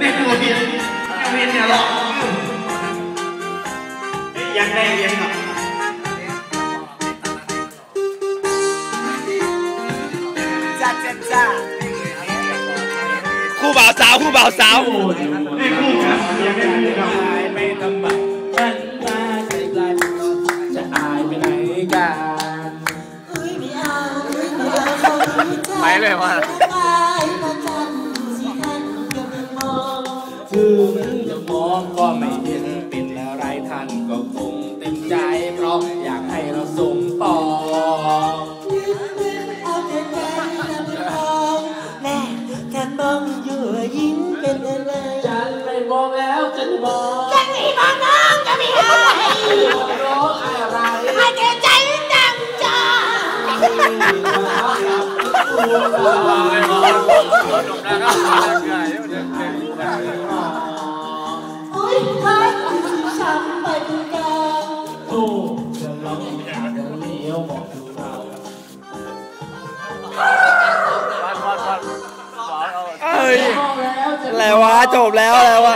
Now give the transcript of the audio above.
ได้โมเห็นยังเห็นเนี่ยหรอกยังได้ยังหรอจ้าจ้าจ้าคู่บ่าวสาวคู่บ่าวสาวได้คู่ครับยังได้คู่ครับไม่ทำไมฉันมาใกล้ๆจะอายไปไหนกันไปเลยว่า ถึงจะมองก็ไม่เห็นเป็นอะไรท่านก็คงเต็มใจ เพราะอยากให้เราสมปองแม่การมองอยู่ยิ้มเป็นอะไรฉันไม่มองแล้วฉันมองจะมีมองน้องจะมีให้ร้องอะไรให้แกใจดังจ้าโจะลองอยากจะเลี้ยวมองดูเราเอ้ยแล้วจะอะไรวะจบแล้ววะ